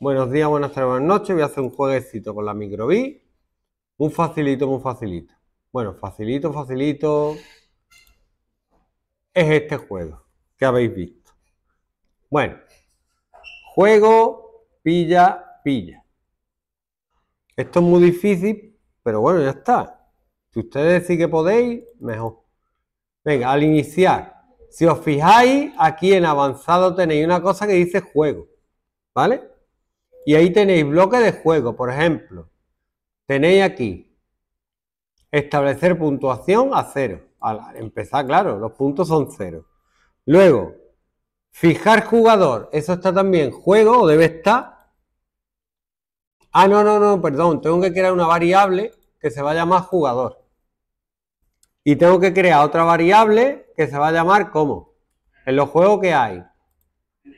Buenos días, buenas tardes, buenas noches. Voy a hacer un jueguecito con la microbi. Muy facilito, muy facilito. Bueno, facilito, facilito. Es este juego que habéis visto. Bueno, juego, pilla, pilla. Esto es muy difícil, pero bueno, ya está. Si ustedes decís que podéis, mejor. Venga, al iniciar, si os fijáis, aquí en avanzado tenéis una cosa que dice juego. ¿Vale? Y ahí tenéis bloques de juego. Por ejemplo, tenéis aquí establecer puntuación a cero. Al empezar, claro, los puntos son cero. Luego, fijar jugador. Eso está también juego o debe estar. Ah, no, no, no, perdón. Tengo que crear una variable que se va a llamar jugador. Y tengo que crear otra variable que se va a llamar como. En los juegos que hay,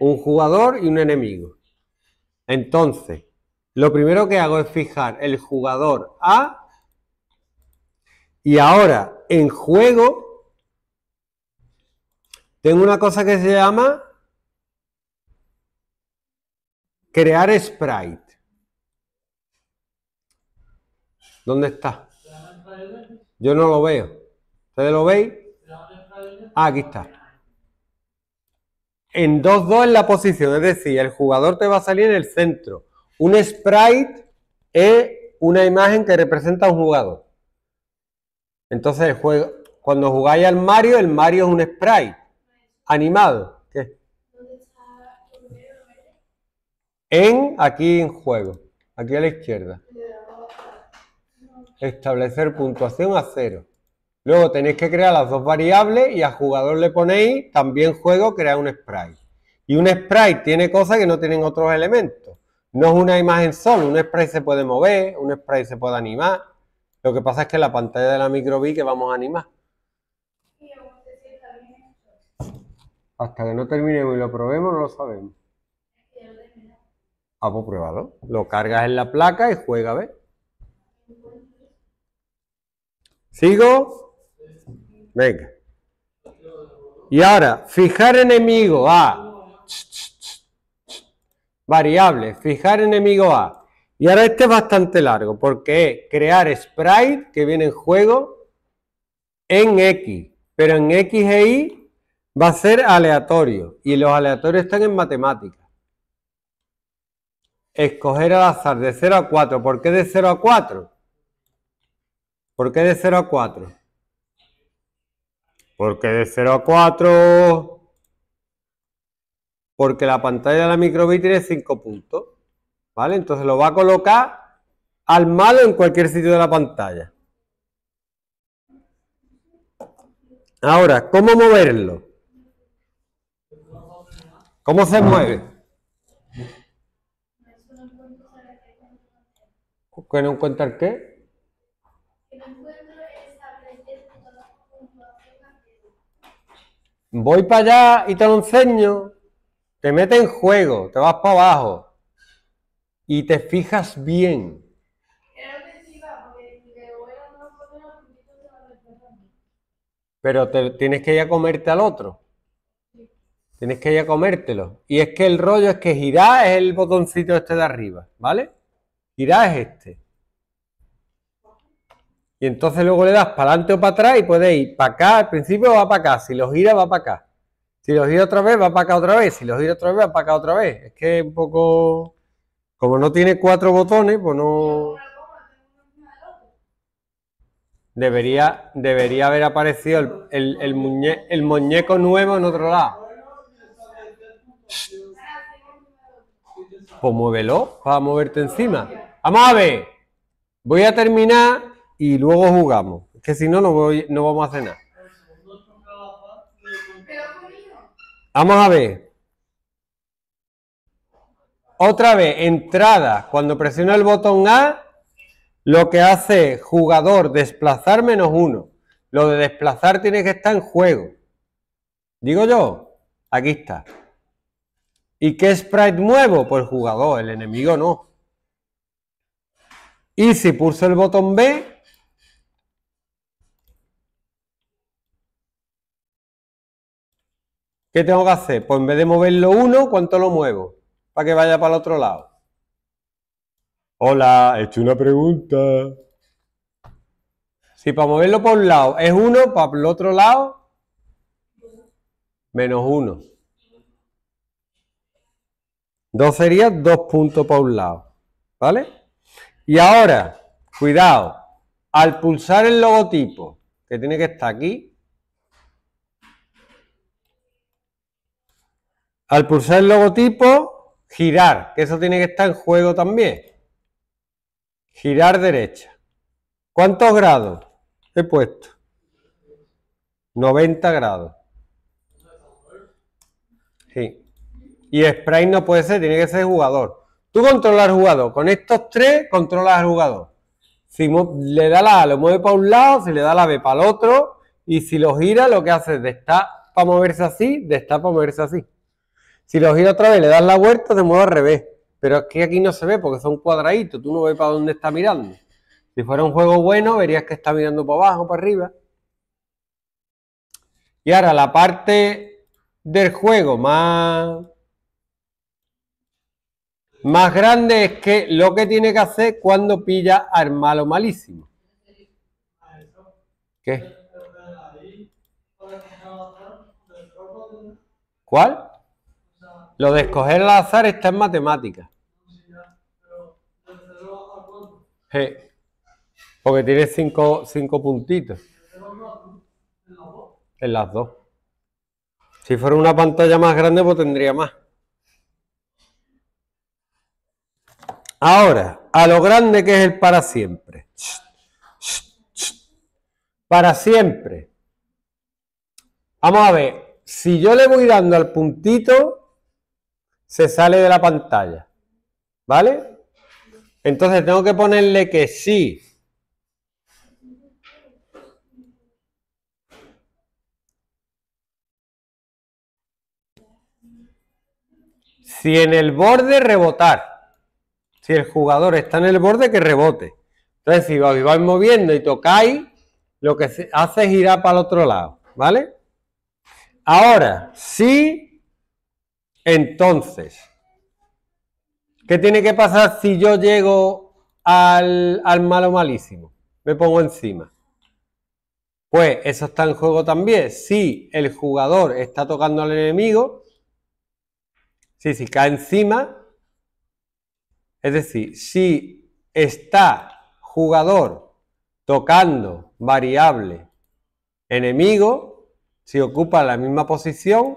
un jugador y un enemigo. Entonces, lo primero que hago es fijar el jugador A y ahora en juego tengo una cosa que se llama crear sprite. ¿Dónde está? Yo no lo veo. ¿Ustedes lo veis? Ah, aquí está en 2-2 en la posición, es decir, el jugador te va a salir en el centro. Un sprite es una imagen que representa a un jugador. Entonces, cuando jugáis al Mario, el Mario es un sprite animado. ¿Qué? En, aquí en juego, aquí a la izquierda. Establecer puntuación a cero. Luego tenéis que crear las dos variables y al jugador le ponéis también juego crear un sprite. Y un sprite tiene cosas que no tienen otros elementos. No es una imagen solo, un sprite se puede mover, un sprite se puede animar. Lo que pasa es que la pantalla de la microbi que vamos a animar. Hasta que no terminemos y lo probemos no lo sabemos. Ah, pues pruébalo. Lo cargas en la placa y juega, ¿ves? ¿Sigo? Venga. Y ahora, fijar enemigo A. Variable, fijar enemigo A. Y ahora este es bastante largo porque es crear sprite que viene en juego en X. Pero en X e Y va a ser aleatorio. Y los aleatorios están en matemáticas. Escoger al azar de 0 a 4. ¿Por qué de 0 a 4? ¿Por qué de 0 a 4? Porque de 0 a 4, porque la pantalla de la microbit tiene 5 puntos. ¿Vale? Entonces lo va a colocar al malo en cualquier sitio de la pantalla. Ahora, ¿cómo moverlo? ¿Cómo se mueve? ¿Que no encuentra el qué? Voy para allá y te lo enseño. Te metes en juego, te vas para abajo y te fijas bien. Pero te, tienes que ir a comerte al otro. Tienes que ir a comértelo. Y es que el rollo es que girar es el botoncito este de arriba, ¿vale? Girar es este. Y entonces luego le das para adelante o para atrás y puede ir para acá, al principio va para acá, si lo gira va para acá. Si lo gira otra vez va para acá otra vez, si lo gira otra vez va para acá otra vez. Es que es un poco... Como no tiene cuatro botones, pues no... Debería, debería haber aparecido el, el, muñeco nuevo en otro lado. Pues muévelo para moverte encima. Vamos a ver. Voy a terminar y luego jugamos. Que si no, no, voy, no vamos a nada. Vamos a ver. Otra vez, entrada. Cuando presiono el botón A, lo que hace jugador desplazar menos uno. Lo de desplazar tiene que estar en juego. Digo yo, aquí está. ¿Y qué sprite muevo? Pues jugador, el enemigo no. Y si pulso el botón B, ¿Qué tengo que hacer? Pues en vez de moverlo uno, ¿cuánto lo muevo? Para que vaya para el otro lado. Hola, he hecho una pregunta. Si para moverlo por un lado es 1, para el otro lado, menos 1. 2 sería 2 puntos para un lado. ¿Vale? Y ahora, cuidado, al pulsar el logotipo, que tiene que estar aquí, al pulsar el logotipo, girar, que eso tiene que estar en juego también. Girar derecha. ¿Cuántos grados he puesto? 90 grados. Sí. Y spray no puede ser, tiene que ser jugador. Tú controlas al jugador. Con estos tres controlas al jugador. Si le da la A, lo mueve para un lado, si le da la B para el otro, y si lo gira, lo que hace es de estar para moverse así, de estar para moverse así. Si lo gira otra vez, le das la vuelta, se mueve al revés. Pero es que aquí no se ve porque son cuadraditos, tú no ves para dónde está mirando. Si fuera un juego bueno, verías que está mirando para abajo, para arriba. Y ahora la parte del juego más, más grande es que lo que tiene que hacer cuando pilla al malo malísimo. ¿Qué? ¿Cuál? Lo de escoger al azar está en matemáticas. Porque tiene cinco, cinco puntitos. En las dos. Si fuera una pantalla más grande, pues tendría más. Ahora, a lo grande que es el para siempre. Para siempre. Vamos a ver, si yo le voy dando al puntito, se sale de la pantalla. ¿Vale? Entonces tengo que ponerle que sí. Si en el borde rebotar. Si el jugador está en el borde, que rebote. Entonces, si vais moviendo y tocáis, lo que hace es girar para el otro lado. ¿Vale? Ahora, si entonces ¿Qué tiene que pasar si yo llego al, malo malísimo? Me pongo encima. Pues eso está en juego también. Si el jugador está tocando al enemigo, si, si cae encima, es decir, si está jugador tocando variable enemigo, si ocupa la misma posición,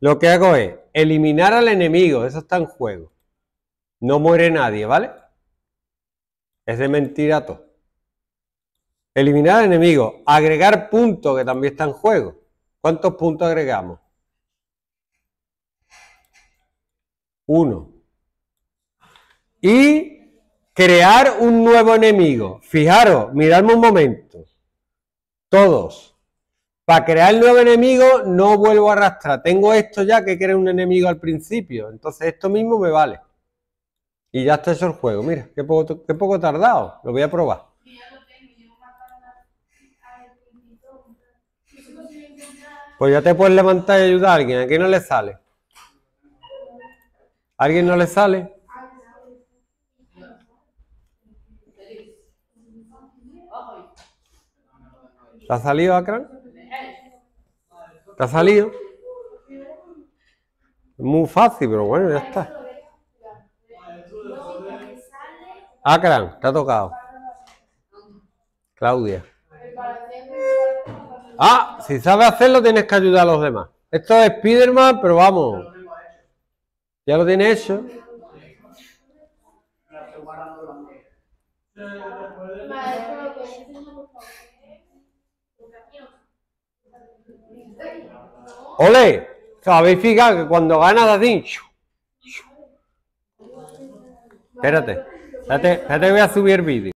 lo que hago es eliminar al enemigo, eso está en juego. No muere nadie, ¿vale? Es de mentira todo. Eliminar al enemigo. Agregar puntos, que también está en juego. ¿Cuántos puntos agregamos? Uno. Y crear un nuevo enemigo. Fijaros, miradme un momento. Todos. Para crear nuevo enemigo no vuelvo a arrastrar. Tengo esto ya que crea un enemigo al principio. Entonces esto mismo me vale. Y ya está hecho el juego. Mira, qué poco, qué poco tardado. Lo voy a probar. Pues ya te puedes levantar y ayudar a alguien. ¿A quién no le sale? ¿A alguien no le sale? ¿Te ha salido, Akran? ¿Te ha salido? Muy fácil, pero bueno, ya está. Akran, te ha tocado. Claudia. Ah, si sabes hacerlo tienes que ayudar a los demás. Esto es Spiderman, pero vamos. Ya lo tiene hecho. ¡Ole! ¿Sabéis fijado que cuando ganas así? Espérate. Espérate, espérate, voy a subir vídeo.